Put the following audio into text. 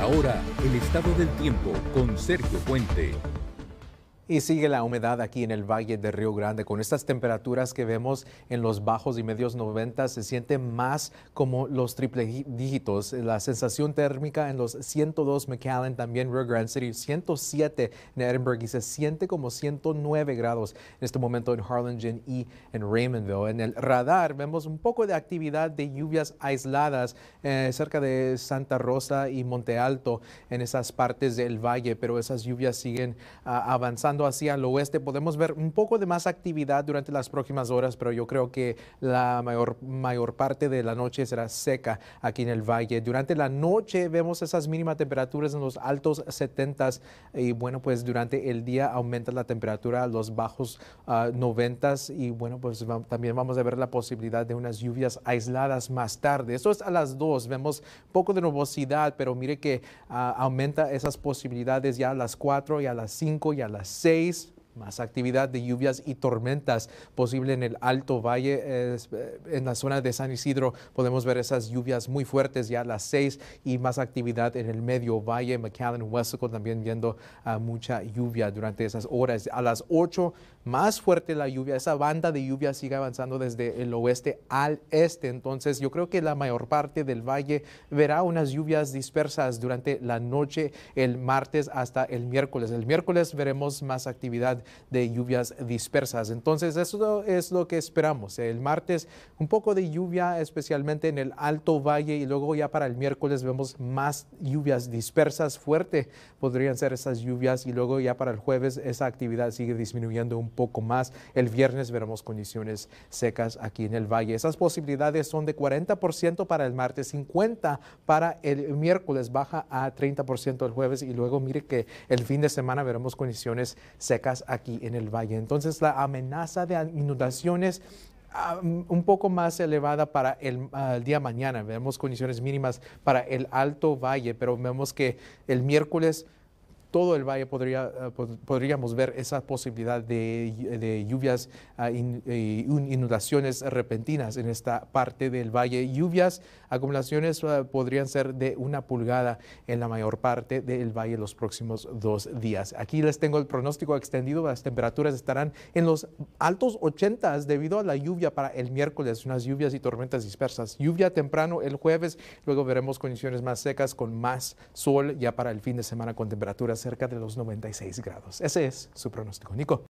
ahora, el estado del tiempo con Sergio Puente. Y sigue la humedad aquí en el Valle de Río Grande. Con estas temperaturas que vemos en los bajos y medios 90, se siente más como los triple dígitos. La sensación térmica en los 102 McAllen, también Rio Grande City, 107 en Edinburgh y se siente como 109 grados en este momento en Harlingen y en Raymondville. En el radar vemos un poco de actividad de lluvias aisladas eh, cerca de Santa Rosa y Monte Alto en esas partes del valle, pero esas lluvias siguen ah, avanzando hacia el oeste, podemos ver un poco de más actividad durante las próximas horas, pero yo creo que la mayor, mayor parte de la noche será seca aquí en el valle. Durante la noche vemos esas mínimas temperaturas en los altos 70 y bueno, pues durante el día aumenta la temperatura a los bajos 90 ah, y bueno, pues también vamos a ver la posibilidad de unas lluvias aisladas más tarde. Esto es a las 2, vemos poco de nubosidad, pero mire que ah, aumenta esas posibilidades ya a las 4 y a las 5 y a las 6 days más actividad de lluvias y tormentas posible en el Alto Valle, eh, en la zona de San Isidro podemos ver esas lluvias muy fuertes ya a las 6 y más actividad en el Medio Valle, McAllen, Wesco también viendo ah, mucha lluvia durante esas horas. A las 8 más fuerte la lluvia, esa banda de lluvia sigue avanzando desde el oeste al este, entonces yo creo que la mayor parte del valle verá unas lluvias dispersas durante la noche el martes hasta el miércoles. El miércoles veremos más actividad de lluvias dispersas. Entonces, eso es lo que esperamos. El martes, un poco de lluvia, especialmente en el Alto Valle, y luego ya para el miércoles vemos más lluvias dispersas, fuerte podrían ser esas lluvias, y luego ya para el jueves esa actividad sigue disminuyendo un poco más. El viernes veremos condiciones secas aquí en el valle. Esas posibilidades son de 40% para el martes, 50% para el miércoles, baja a 30% el jueves, y luego mire que el fin de semana veremos condiciones secas aquí en el valle. Entonces la amenaza de inundaciones un poco más elevada para el, el, día mañana. Vemos condiciones mínimas para el Alto Valle, pero vemos que el miércoles todo el valle podría, eh, podríamos ver esa posibilidad de, lluvias e inundaciones repentinas en esta parte del valle. Lluvias, acumulaciones eh, podrían ser de una pulgada en la mayor parte del valle los próximos dos días. Aquí les tengo el pronóstico extendido. Las temperaturas estarán en los altos 80 debido a la lluvia para el miércoles, unas lluvias y tormentas dispersas. Lluvia temprano el jueves, luego veremos condiciones más secas con más sol ya para el fin de semana con temperaturas cerca de los 96 grados. Ese es su pronóstico. Nico.